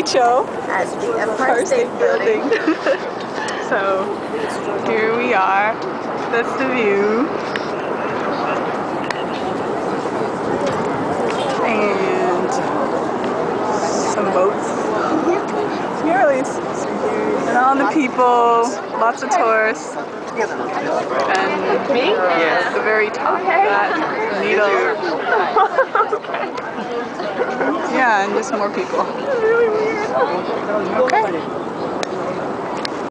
Rachel. At the Empire State Building. so here we are. That's the view. And some boats. Murals. And all the people, lots of tourists. And Me? yeah, the very top of that needle. Yeah, and just more people. 이.